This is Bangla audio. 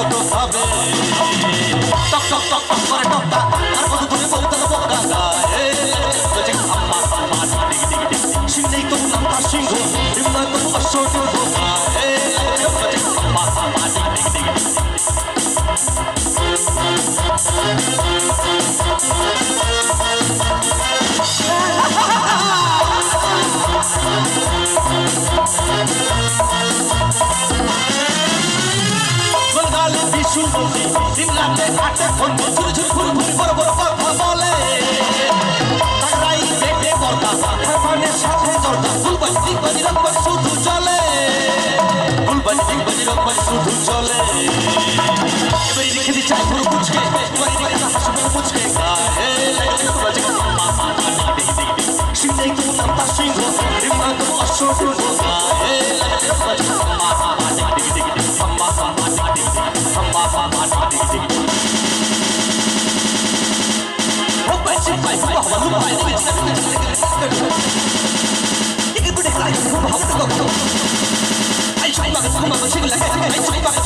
eu tô sabendo বলি দিন রাতে আটে ফোন ঝুরি ঝুরি ঘুরি ঘুরি বড় বড় কথা বলে তারাই পেটে বর্দা খাপানের সাথে জর্দা ফুলবাজি দিগবাজি রকবাজি শুধু চলে ফুলবাজি দিগবাজি রকবাজি শুধু চলে এবারে লিখে দি চাই পুরো পুচকে এবারে না হাসবে পুচকে গায়ে লাগে বাজে মা মা মা দিগি দিগি দিগি সিংহ তো নামতা সিংহ রিমা তো অশ্বর 这个来，来来没来来来